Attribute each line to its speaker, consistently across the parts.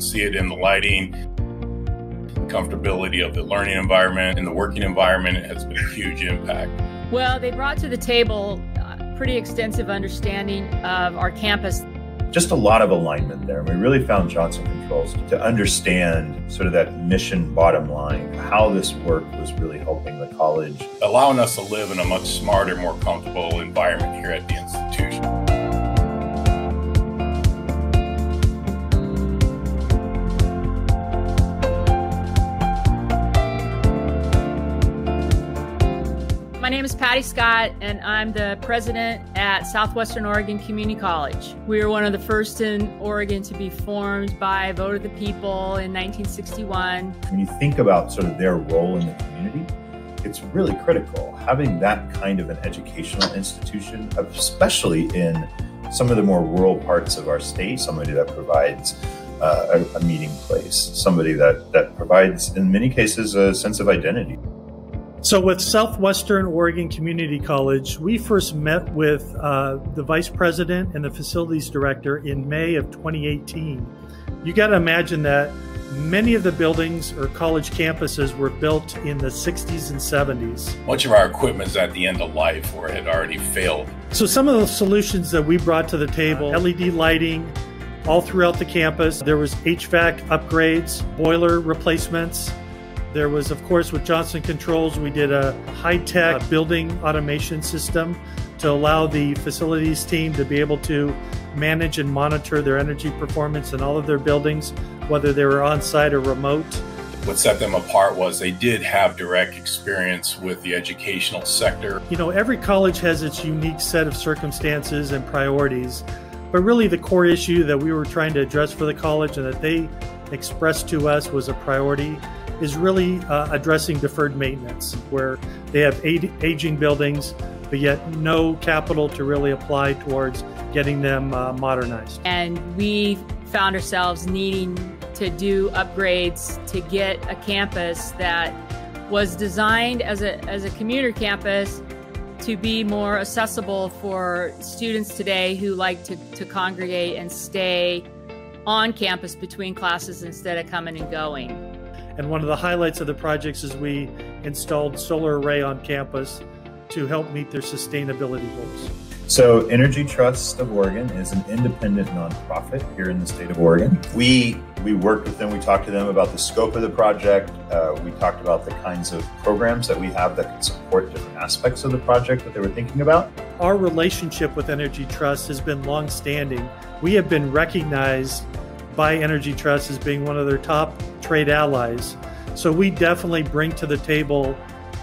Speaker 1: see it in the lighting, comfortability of the learning environment and the working environment it has been a huge impact.
Speaker 2: Well, they brought to the table a pretty extensive understanding of our campus.
Speaker 3: Just a lot of alignment there. We really found Johnson Controls to understand sort of that mission bottom line, how this work was really helping the college.
Speaker 1: Allowing us to live in a much smarter, more comfortable environment here at the institution.
Speaker 2: Is Patty Scott, and I'm the president at Southwestern Oregon Community College. We were one of the first in Oregon to be formed by a vote of the people in 1961.
Speaker 3: When you think about sort of their role in the community, it's really critical having that kind of an educational institution, especially in some of the more rural parts of our state, somebody that provides uh, a, a meeting place, somebody that, that provides, in many cases, a sense of identity.
Speaker 4: So, with Southwestern Oregon Community College, we first met with uh, the vice president and the facilities director in May of 2018. You got to imagine that many of the buildings or college campuses were built in the 60s and 70s.
Speaker 1: Much of our equipment is at the end of life or had already failed.
Speaker 4: So, some of the solutions that we brought to the table LED lighting, all throughout the campus. There was HVAC upgrades, boiler replacements, there was, of course, with Johnson Controls, we did a high tech uh, building automation system to allow the facilities team to be able to manage and monitor their energy performance in all of their buildings, whether they were on site or remote.
Speaker 1: What set them apart was they did have direct experience with the educational sector.
Speaker 4: You know, every college has its unique set of circumstances and priorities, but really the core issue that we were trying to address for the college and that they expressed to us was a priority is really uh, addressing deferred maintenance, where they have aging buildings, but yet no capital to really apply towards getting them uh, modernized.
Speaker 2: And we found ourselves needing to do upgrades to get a campus that was designed as a, as a commuter campus to be more accessible for students today who like to, to congregate and stay on campus between classes instead of coming and going.
Speaker 4: And one of the highlights of the projects is we installed solar array on campus to help meet their sustainability goals.
Speaker 3: So, Energy Trust of Oregon is an independent nonprofit here in the state of Oregon. We we worked with them. We talked to them about the scope of the project. Uh, we talked about the kinds of programs that we have that can support different aspects of the project that they were thinking about.
Speaker 4: Our relationship with Energy Trust has been long-standing. We have been recognized by Energy Trust as being one of their top trade allies. So we definitely bring to the table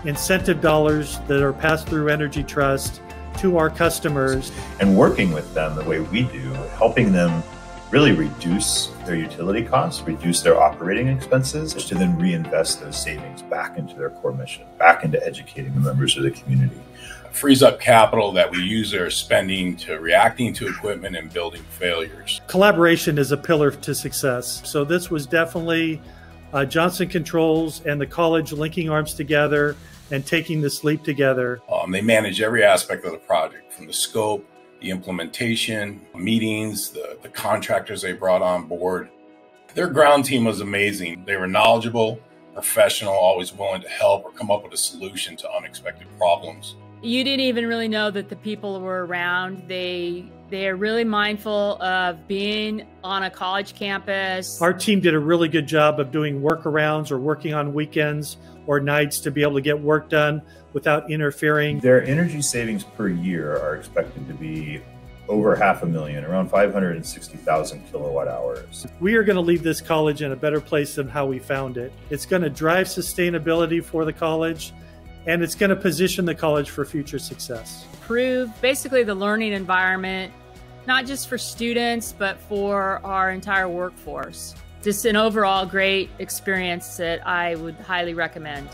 Speaker 4: incentive dollars that are passed through Energy Trust to our customers.
Speaker 3: And working with them the way we do, helping them really reduce their utility costs, reduce their operating expenses, to then reinvest those savings back into their core mission, back into educating the members of the community
Speaker 1: frees up capital that we use our spending to reacting to equipment and building failures.
Speaker 4: Collaboration is a pillar to success. So this was definitely uh, Johnson Controls and the college linking arms together and taking this leap together.
Speaker 1: Um, they manage every aspect of the project from the scope, the implementation, meetings, the, the contractors they brought on board. Their ground team was amazing. They were knowledgeable, professional, always willing to help or come up with a solution to unexpected problems
Speaker 2: you didn't even really know that the people were around. They they are really mindful of being on a college campus.
Speaker 4: Our team did a really good job of doing workarounds or working on weekends or nights to be able to get work done without interfering.
Speaker 3: Their energy savings per year are expected to be over half a million, around 560,000 kilowatt hours.
Speaker 4: We are going to leave this college in a better place than how we found it. It's going to drive sustainability for the college and it's going to position the college for future success.
Speaker 2: Prove basically the learning environment, not just for students, but for our entire workforce. Just an overall great experience that I would highly recommend.